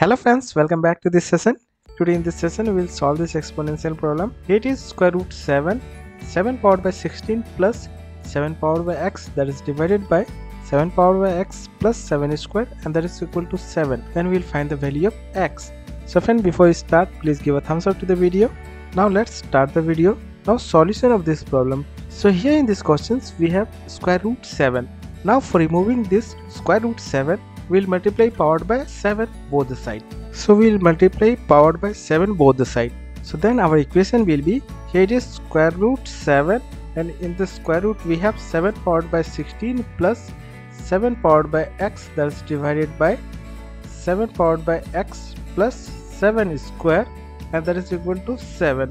Hello friends, welcome back to this session. Today in this session we will solve this exponential problem. It is square root 7, 7 powered by 16 plus 7 powered by x that is divided by 7 powered by x plus 7 square and that is equal to 7. Then we will find the value of x. So friend before we start please give a thumbs up to the video. Now let's start the video. Now solution of this problem. So here in these questions we have square root 7. Now for removing this square root 7 we'll multiply powered by 7 both the side. So we'll multiply powered by 7 both the side. So then our equation will be here square root 7 and in the square root we have 7 powered by 16 plus 7 powered by x that is divided by 7 powered by x plus 7 square and that is equal to 7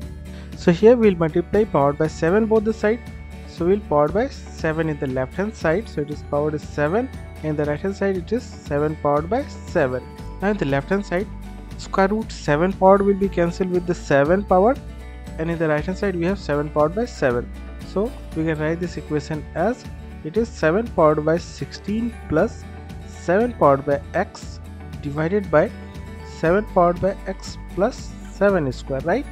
so here we'll multiply powered by 7 both the side. So we'll powered by 7 in the left hand side. So it is powered is 7 in the right hand side it is 7 powered by 7 now in the left hand side square root 7 powered will be cancelled with the 7 power and in the right hand side we have 7 powered by 7 so we can write this equation as it is 7 powered by 16 plus 7 powered by x divided by 7 powered by x plus 7 square right?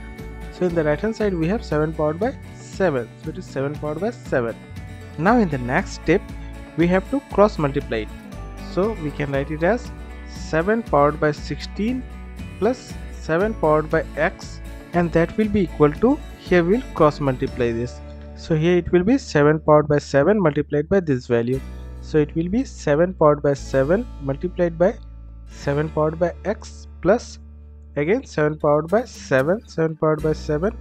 So in the right hand side we have 7 powered by 7 so it is 7 powered by 7 now in the next step we have to cross multiply it. So we can write it as 7 powered by 16 plus 7 powered by x and that will be equal to here we'll cross multiply this. So here it will be 7 powered by 7 multiplied by this value. So it will be 7 powered by 7 multiplied by 7 powered by x plus again 7 powered by 7 7 powered by 7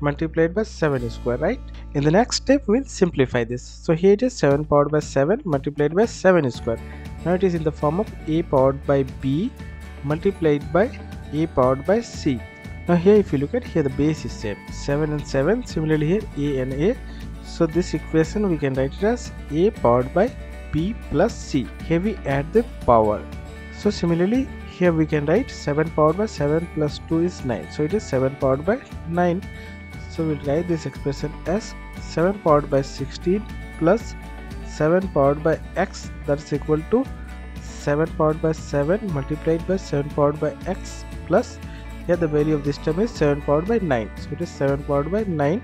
multiplied by 7 square right? In the next step we'll simplify this. So here it is 7 powered by 7 multiplied by 7 square. Now it is in the form of a powered by b multiplied by a powered by c. Now here if you look at here the base is same. 7 and 7 similarly here a and a. So this equation we can write it as a powered by b plus c. Here we add the power. So similarly here we can write 7 powered by 7 plus 2 is 9 so it is 7 powered by 9 so we'll write this expression as 7 powered by 16 plus 7 powered by x that is equal to 7 powered by 7 multiplied by 7 powered by x plus here the value of this term is 7 powered by 9 so it is 7 powered by 9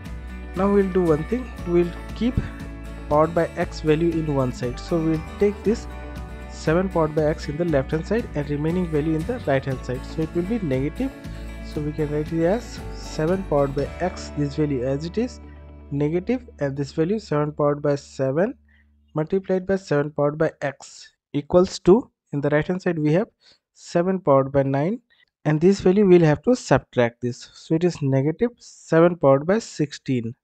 now we'll do one thing. We'll keep powered by x value in one side. So we'll take this 7 powered by x in the left hand side and remaining value in the right hand side. So it will be negative. So we can write it as 7 powered by x this value as it is negative and this value 7 powered by 7 multiplied by 7 powered by x equals to in the right hand side we have 7 powered by 9 and this value we'll have to subtract this. So it is negative 7 powered by 16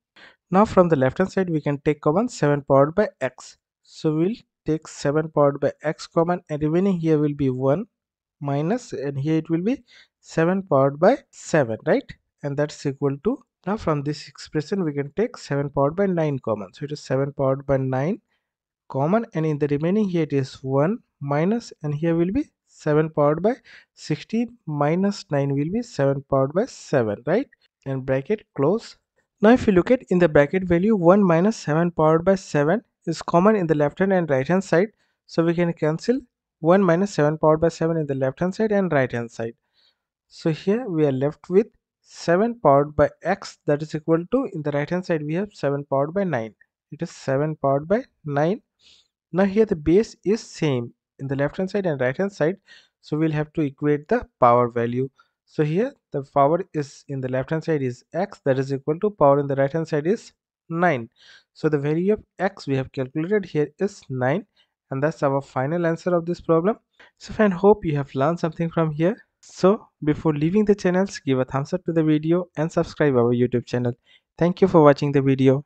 now from the left hand side we can take common 7 powered by x. So we'll take 7 powered by x common and remaining here will be 1 minus and here it will be 7 powered by 7 right and that's equal to now from this expression we can take 7 powered by 9 common. So it is 7 powered by 9 common and in the remaining here it is 1 minus and here will be 7 powered by 16 minus 9 will be 7 powered by 7 right? And bracket close. Now if you look at in the bracket value 1 minus 7 powered by 7 is common in the left hand and right hand side. So we can cancel 1 minus 7 powered by 7 in the left hand side and right hand side. So here we are left with 7 powered by x that is equal to in the right hand side we have 7 powered by 9 it is 7 powered by 9 now here the base is same in the left hand side and right hand side. So we'll have to equate the power value. So here the power is in the left hand side is x that is equal to power in the right hand side is 9 so the value of x we have calculated here is 9 and that's our final answer of this problem. So I hope you have learned something from here so before leaving the channels, give a thumbs up to the video and subscribe our YouTube channel. Thank you for watching the video.